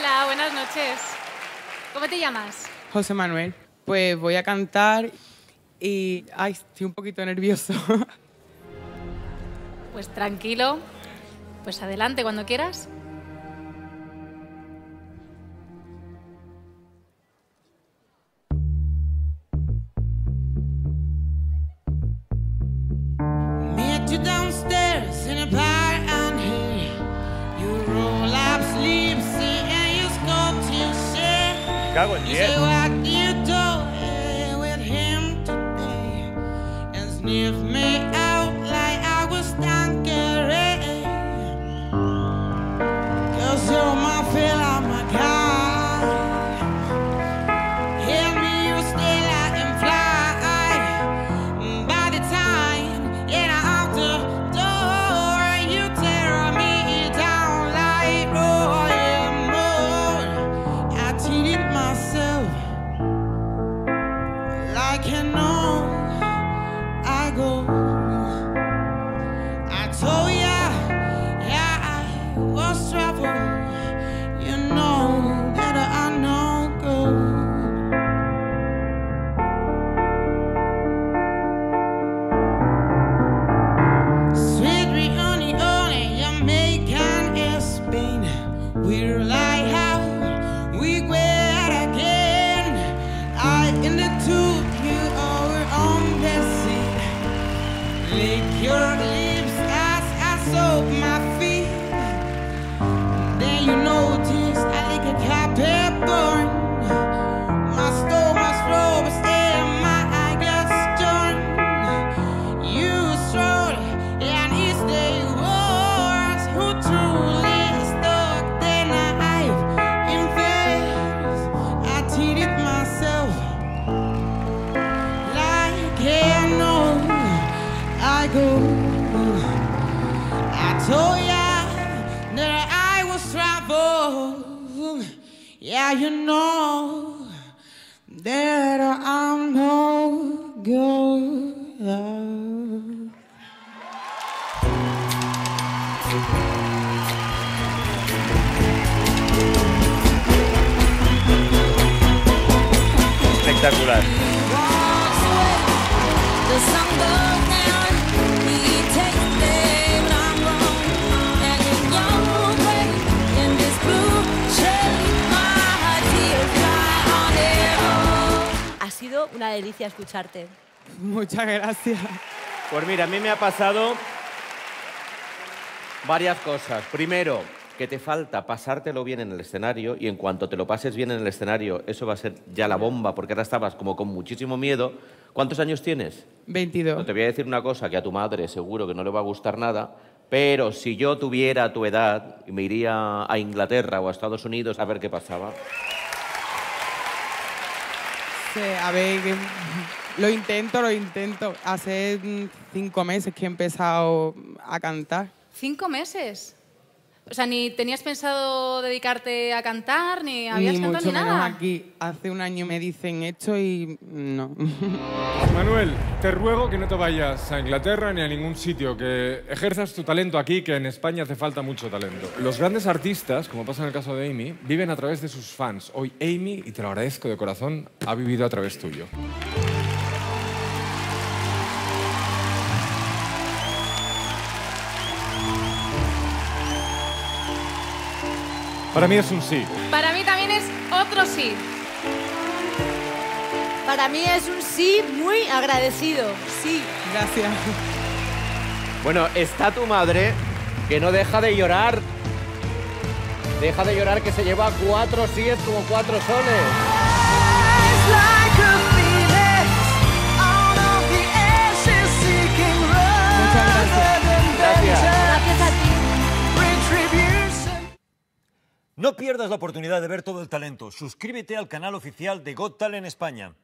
noches. ¿Cómo te llamas? José Manuel. Pues voy a cantar y... Ay, estoy un poquito nervioso. Pues tranquilo. Pues adelante cuando quieras. Downstairs in a bar Cagoneiro. É I told ya, I told ya that I was trouble. Yeah, you know that I'm no good. Espectacular. Sido una delicia escucharte. Muchas gracias. Pues mira, a mí me ha pasado varias cosas. Primero, que te falta pasártelo bien en el escenario y en cuanto te lo pases bien en el escenario, eso va a ser ya la bomba, porque ahora estabas como con muchísimo miedo. ¿Cuántos años tienes? 22. No te voy a decir una cosa que a tu madre seguro que no le va a gustar nada, pero si yo tuviera tu edad, me iría a Inglaterra o a Estados Unidos a ver qué pasaba. A ver, lo intento, lo intento. Hace mm, cinco meses que he empezado a cantar. ¿Cinco meses? O sea, ni tenías pensado dedicarte a cantar, ni habías ni cantado mucho ni menos nada. aquí. Hace un año me dicen esto y no. Manuel, te ruego que no te vayas a Inglaterra ni a ningún sitio, que ejerzas tu talento aquí, que en España hace falta mucho talento. Los grandes artistas, como pasa en el caso de Amy, viven a través de sus fans. Hoy Amy, y te lo agradezco de corazón, ha vivido a través tuyo. Para mí es un sí. Para mí también es otro sí. Para mí es un sí muy agradecido. Sí. Gracias. Bueno, está tu madre que no deja de llorar. Deja de llorar que se lleva cuatro síes como cuatro soles. No pierdas la oportunidad de ver todo el talento. Suscríbete al canal oficial de Got Talent España.